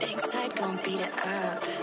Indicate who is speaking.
Speaker 1: Big side gon' beat it up.